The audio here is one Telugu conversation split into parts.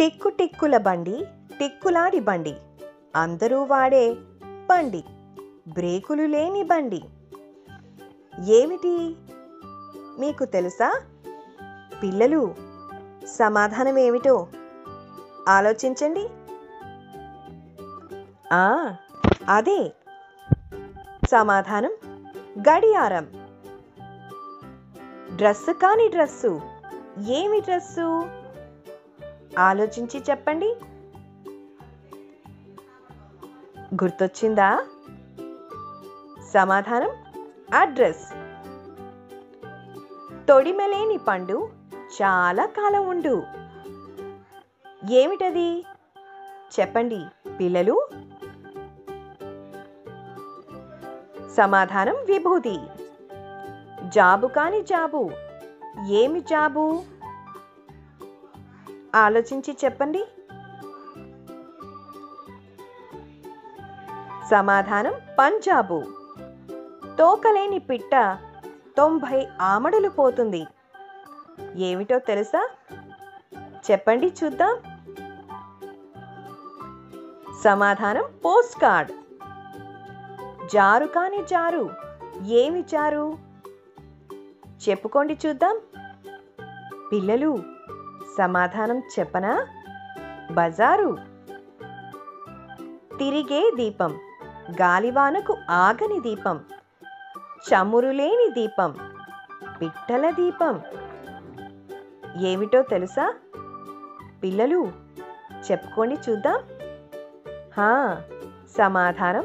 టిక్కు టిక్కుల బండి టిక్కులాడి బండి. అందరూ వాడే బండి. బ్రేకులు లేని బండి. ఏమిటి? మీకు తెలుసా? పిల్లలు సమాధానం ఏమిటో? ఆలోచించండి. ఆ అదే. సమాధానం గడియారం. డ్రెస్సు కాని డ్రెస్సు. ఏమి డ్రెస్సు? ఆలోచించి చెప్పండి. గుర్తొచ్చిందా? సమాధానం అడ్రస్. తొడిమెలేని పండు చాలా కాలం ఉండు. ఏమిటది? చెప్పండి పిల్లలు. సమాధానం విభూతి. జాబు కాని జాబు. ఏమి జాబు? ఆలోచించి చెప్పండి. సమాధానం పంజాబు. తోకలేని పిట్ట తొంభై ఆమడులు పోతుంది. ఏమిటో తెలుసా? చెప్పండి చూద్దాం. సమాధానం పోస్ట్ కార్డ్. జారు కాని జారు ఏమి జారు? చెప్పుకోండి చూద్దాం. పిల్లలు సమాధానం చెప్పనా? బజారు. తిరిగే దీపం. గాలివానకు ఆగని దీపం. చమురులేని దీపం. పిట్టల దీపం. ఏమిటో తెలుసా? పిల్లలు చెప్పుకొని చూద్దాం. హా సమాధానం.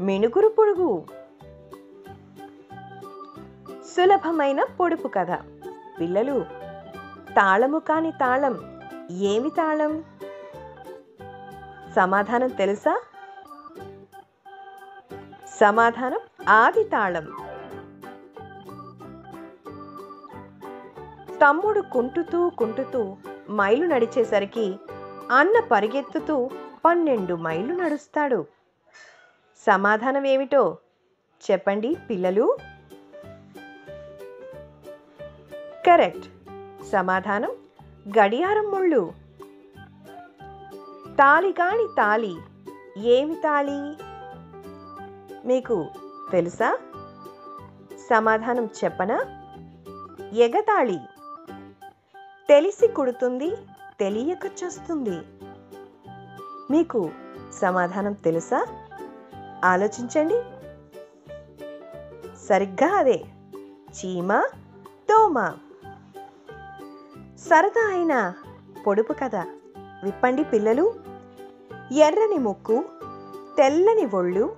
మినుగురు పొడుగు. సులభమైన పొడుపు కథ. పిల్లలు తాళము కాని తాళం. ఏమి తాళం? సమాధానం తెలుసా? సమాధానం ఆది తాళం. తమ్ముడు కుంటుతూ కుంటుతూ మైలు నడిచేసరికి అన్న పరిగెత్తుతూ పన్నెండు మైళ్ళు నడుస్తాడు. సమాధానం ఏమిటో చెప్పండి పిల్లలు. కరెక్ట్. సమాధానం? గడియారం ముళ్ళు. తాలి కాని తాలి. ఏమి తాళి మీకు తెలుసా? సమాధానం చెప్పనా? ఎగతాళి. తెలిసి కుడుతుంది తెలియక చస్తుంది. మీకు సమాధానం తెలుసా? ఆలోచించండి. సరిగ్గా అదే. చీమ తోమా. సరదా అయిన పొడుపు కథ. విప్పండి పిల్లలు. ఎర్రని ముక్కు తెల్లని ఒళ్ళు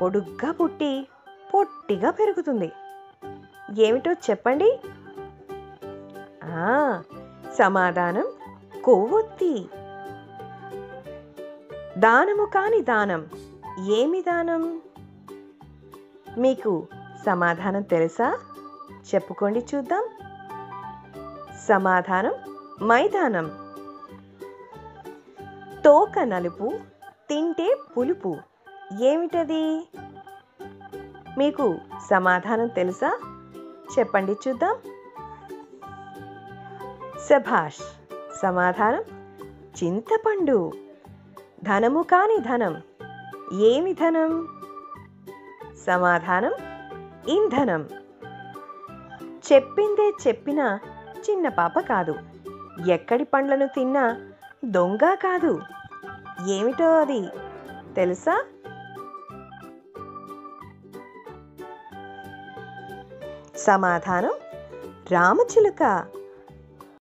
పొడుగ్గా పుట్టి పొట్టిగా పెరుగుతుంది. ఏమిటో చెప్పండి. సమాధానం కొవ్వొత్తి. దానము కాని దానం. ఏమి దానం? మీకు సమాధానం తెలుసా? చెప్పుకోండి చూద్దాం. సమాధానం మైదానం. తోక నలుపు తింటే పులుపు. ఏమిటది? మీకు సమాధానం తెలుసా? చెప్పండి చూద్దాం. సభాష్ సమాధానం చింతపండు. ధనము కాని ధనం. ఏమి ధనం? సమాధానం ఇంధనం. చెప్పిందే చెప్పిన చిన్న పాప కాదు. ఎక్కడి పండ్లను తిన్నా దొంగ కాదు. ఏమిటో అది? తెలుసా? సమాధానం రామచిలుక.